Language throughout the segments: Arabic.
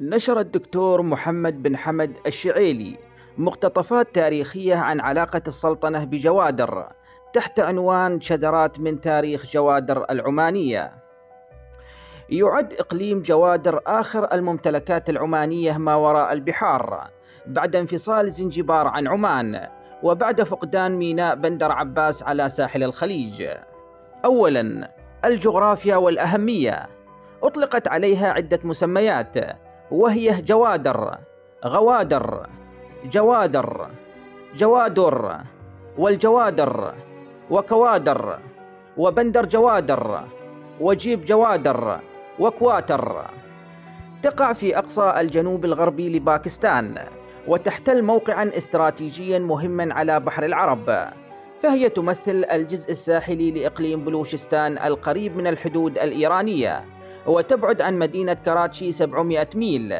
نشر الدكتور محمد بن حمد الشعيلي مقتطفات تاريخية عن علاقة السلطنة بجوادر تحت عنوان شذرات من تاريخ جوادر العمانية. يعد إقليم جوادر آخر الممتلكات العمانية ما وراء البحار بعد انفصال زنجبار عن عمان وبعد فقدان ميناء بندر عباس على ساحل الخليج. أولاً الجغرافيا والأهمية أطلقت عليها عدة مسميات وهي جوادر غوادر جوادر جوادر والجوادر وكوادر وبندر جوادر وجيب جوادر وكواتر. تقع في أقصى الجنوب الغربي لباكستان وتحتل موقعا استراتيجيا مهما على بحر العرب فهي تمثل الجزء الساحلي لإقليم بلوشستان القريب من الحدود الإيرانية. وتبعد عن مدينة كراتشي 700 ميل.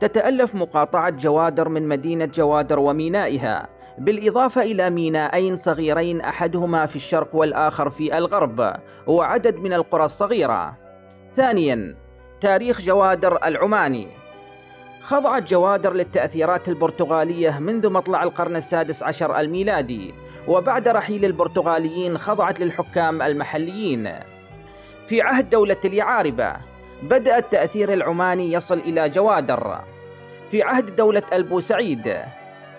تتألف مقاطعة جوادر من مدينة جوادر ومينائها بالإضافة إلى مينائين صغيرين أحدهما في الشرق والآخر في الغرب وعدد من القرى الصغيرة. ثانيا تاريخ جوادر العماني. خضعت جوادر للتأثيرات البرتغالية منذ مطلع القرن السادس عشر الميلادي وبعد رحيل البرتغاليين خضعت للحكام المحليين. في عهد دولة اليعاربة بدأ التأثير العماني يصل إلى جوادر. في عهد دولة البوسعيد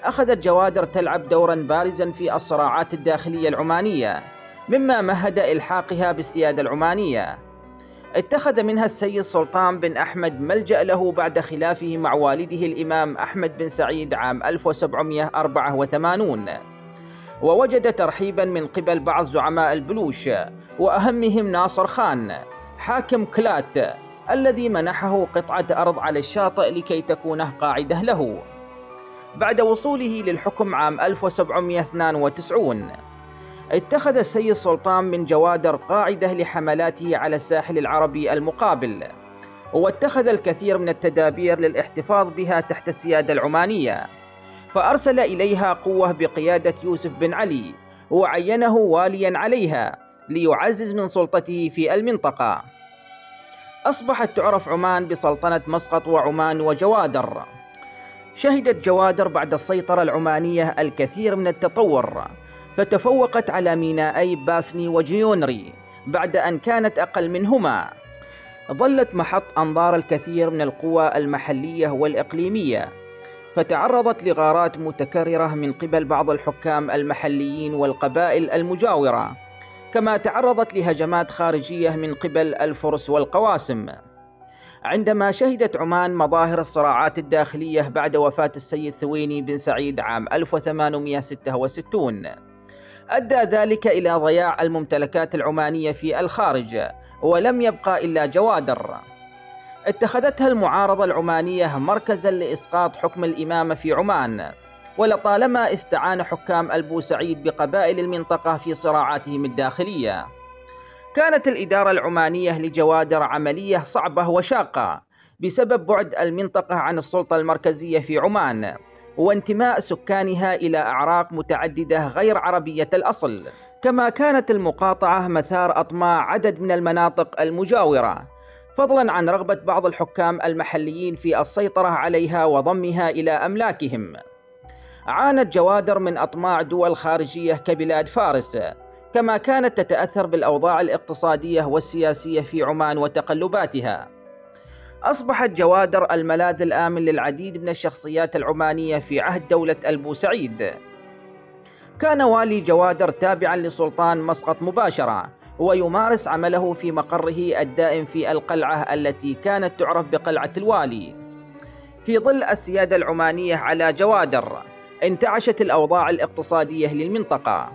أخذت جوادر تلعب دورا بارزا في الصراعات الداخلية العمانية مما مهد إلحاقها بالسيادة العمانية. اتخذ منها السيد سلطان بن أحمد ملجأ له بعد خلافه مع والده الإمام أحمد بن سعيد عام 1784 ووجد ترحيبا من قبل بعض زعماء البلوش وأهمهم ناصر خان حاكم كلات الذي منحه قطعة أرض على الشاطئ لكي تكون قاعدة له. بعد وصوله للحكم عام 1792 اتخذ السيد سلطان من جوادر قاعدة لحملاته على الساحل العربي المقابل واتخذ الكثير من التدابير للاحتفاظ بها تحت السيادة العمانية. فأرسل إليها قوة بقيادة يوسف بن علي وعينه واليا عليها ليعزز من سلطته في المنطقة. أصبحت تعرف عمان بسلطنة مسقط وعمان وجوادر. شهدت جوادر بعد السيطرة العمانية الكثير من التطور فتفوقت على مينائي باسني وجيونري بعد أن كانت أقل منهما. ظلت محط أنظار الكثير من القوى المحلية والإقليمية فتعرضت لغارات متكررة من قبل بعض الحكام المحليين والقبائل المجاورة كما تعرضت لهجمات خارجية من قبل الفرس والقواسم. عندما شهدت عمان مظاهر الصراعات الداخلية بعد وفاة السيد ثويني بن سعيد عام 1866 أدى ذلك إلى ضياع الممتلكات العمانية في الخارج ولم يبقى إلا جوادر. اتخذتها المعارضة العمانية مركزا لإسقاط حكم الإمامة في عمان. ولطالما استعان حكام البوسعيد بقبائل المنطقة في صراعاتهم الداخلية. كانت الإدارة العمانية لجوادر عملية صعبة وشاقة بسبب بعد المنطقة عن السلطة المركزية في عمان وانتماء سكانها إلى أعراق متعددة غير عربية الأصل. كما كانت المقاطعة مثار أطماع عدد من المناطق المجاورة فضلا عن رغبة بعض الحكام المحليين في السيطرة عليها وضمها إلى أملاكهم. عانت جوادر من أطماع دول خارجية كبلاد فارس كما كانت تتأثر بالأوضاع الاقتصادية والسياسية في عمان وتقلباتها. أصبحت جوادر الملاذ الآمن للعديد من الشخصيات العمانية في عهد دولة البوسعيد كان والي جوادر تابعا لسلطان مسقط مباشرة ويمارس عمله في مقره الدائم في القلعة التي كانت تعرف بقلعة الوالي. في ظل السيادة العمانية على جوادر انتعشت الأوضاع الاقتصادية للمنطقة.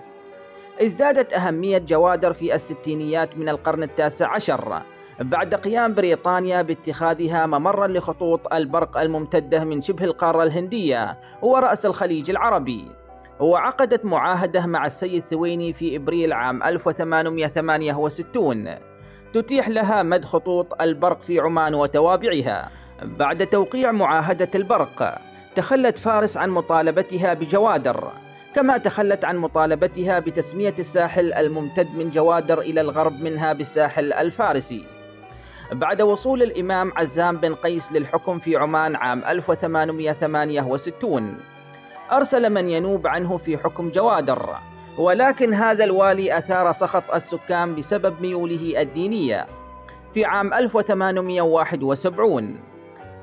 ازدادت أهمية جوادر في الستينيات من القرن التاسع عشر بعد قيام بريطانيا باتخاذها ممرا لخطوط البرق الممتدة من شبه القارة الهندية ورأس الخليج العربي. وعقدت معاهدة مع السيد ثويني في إبريل عام 1868 تتيح لها مد خطوط البرق في عمان وتوابعها. بعد توقيع معاهدة البرق تخلت فارس عن مطالبتها بجوادر كما تخلت عن مطالبتها بتسمية الساحل الممتد من جوادر إلى الغرب منها بالساحل الفارسي. بعد وصول الإمام عزام بن قيس للحكم في عمان عام 1868 أرسل من ينوب عنه في حكم جوادر. ولكن هذا الوالي أثار سخط السكان بسبب ميوله الدينية. في عام 1871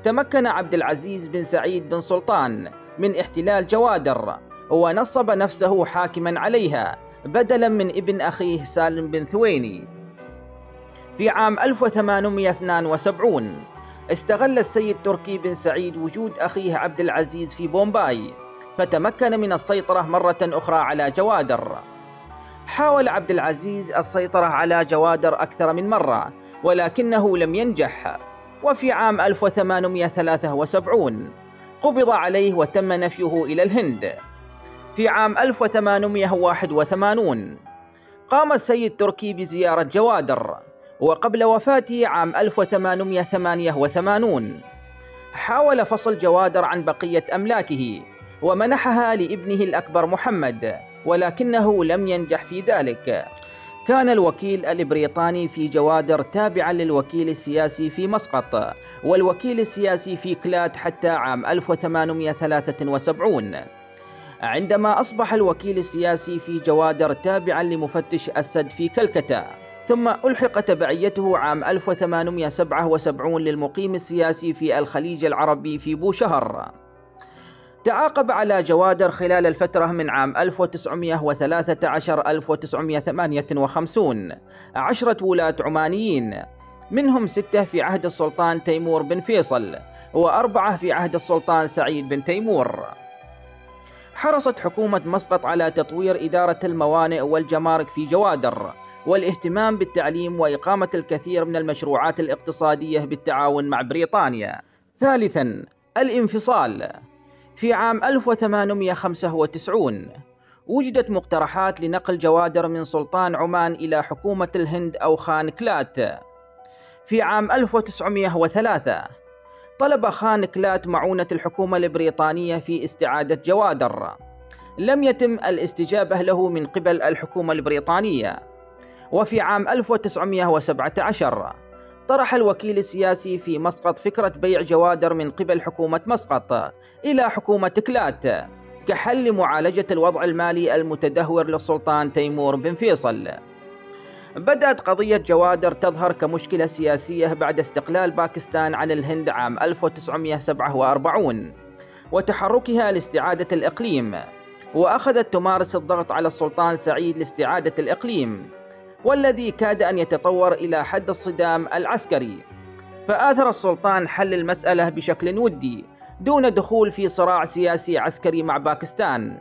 تمكن عبد العزيز بن سعيد بن سلطان من احتلال جوادر ونصب نفسه حاكما عليها بدلا من ابن أخيه سالم بن ثويني. في عام 1872 استغل السيد تركي بن سعيد وجود أخيه عبد العزيز في بومباي. فتمكن من السيطرة مرة أخرى على جوادر. حاول عبد العزيز السيطرة على جوادر أكثر من مرة ولكنه لم ينجح. وفي عام 1873 قبض عليه وتم نفيه إلى الهند. في عام 1881 قام السيد تركي بزيارة جوادر وقبل وفاته عام 1888 حاول فصل جوادر عن بقية أملاكه. ومنحها لابنه الأكبر محمد ولكنه لم ينجح في ذلك. كان الوكيل البريطاني في جوادر تابعا للوكيل السياسي في مسقط والوكيل السياسي في كلات حتى عام 1873 عندما أصبح الوكيل السياسي في جوادر تابعا لمفتش السد في كلكتا ثم ألحق تبعيته عام 1877 للمقيم السياسي في الخليج العربي في بوشهر. تعاقب على جوادر خلال الفترة من عام 1913 1958 عشرة ولاة عمانيين منهم ستة في عهد السلطان تيمور بن فيصل وأربعة في عهد السلطان سعيد بن تيمور. حرصت حكومة مسقط على تطوير إدارة الموانئ والجمارك في جوادر والاهتمام بالتعليم وإقامة الكثير من المشروعات الاقتصادية بالتعاون مع بريطانيا. ثالثا الانفصال. في عام 1895 وجدت مقترحات لنقل جوادر من سلطان عمان إلى حكومة الهند أو خان كلات. في عام 1903 طلب خان كلات معونة الحكومة البريطانية في استعادة جوادر. لم يتم الاستجابة له من قبل الحكومة البريطانية. وفي عام 1917 طرح الوكيل السياسي في مسقط فكرة بيع جوادر من قبل حكومة مسقط إلى حكومة كلات كحل لمعالجة الوضع المالي المتدهور للسلطان تيمور بن فيصل. بدأت قضية جوادر تظهر كمشكلة سياسية بعد استقلال باكستان عن الهند عام 1947 وتحركها لاستعادة الإقليم وأخذت تمارس الضغط على السلطان سعيد لاستعادة الإقليم. والذي كاد أن يتطور إلى حد الصدام العسكري. فآثر السلطان حل المسألة بشكل ودي دون دخول في صراع سياسي عسكري مع باكستان.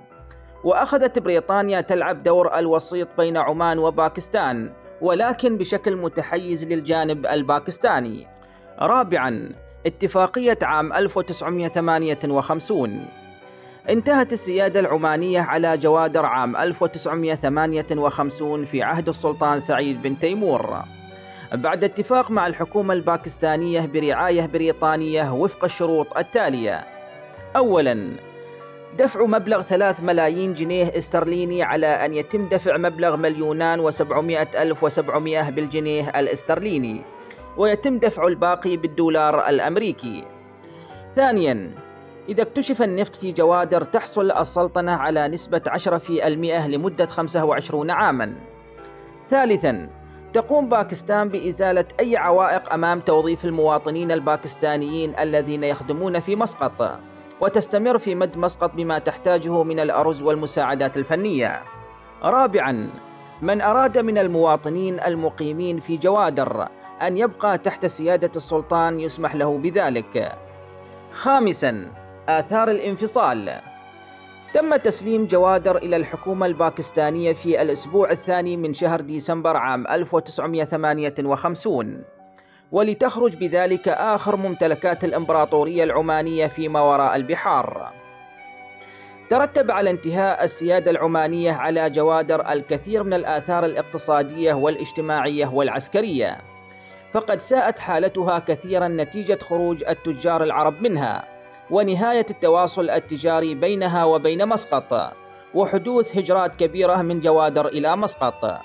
وأخذت بريطانيا تلعب دور الوسيط بين عمان وباكستان ولكن بشكل متحيز للجانب الباكستاني. رابعا اتفاقية عام 1958 انتهت السيادة العمانية على جوادر عام 1958 في عهد السلطان سعيد بن تيمور. بعد اتفاق مع الحكومة الباكستانية برعاية بريطانية وفق الشروط التالية. أولاً دفع مبلغ ثلاث ملايين جنيه استرليني على أن يتم دفع مبلغ مليونان وسبعمائة ألف وسبعمائة بالجنيه الاسترليني ويتم دفع الباقي بالدولار الأمريكي. ثانياً إذا اكتشف النفط في جوادر تحصل السلطنة على نسبة 10% لمدة 25 عاما. ثالثا تقوم باكستان بإزالة أي عوائق أمام توظيف المواطنين الباكستانيين الذين يخدمون في مسقط وتستمر في مد مسقط بما تحتاجه من الأرز والمساعدات الفنية. رابعا من أراد من المواطنين المقيمين في جوادر أن يبقى تحت سيادة السلطان يسمح له بذلك. خامسا آثار الانفصال. تم تسليم جوادر إلى الحكومة الباكستانية في الأسبوع الثاني من شهر ديسمبر عام 1958 ولتخرج بذلك آخر ممتلكات الإمبراطورية العمانية فيما وراء البحار. ترتب على انتهاء السيادة العمانية على جوادر الكثير من الآثار الاقتصادية والاجتماعية والعسكرية فقد ساءت حالتها كثيرا نتيجة خروج التجار العرب منها. ونهاية التواصل التجاري بينها وبين مسقط وحدوث هجرات كبيرة من جوادر إلى مسقط.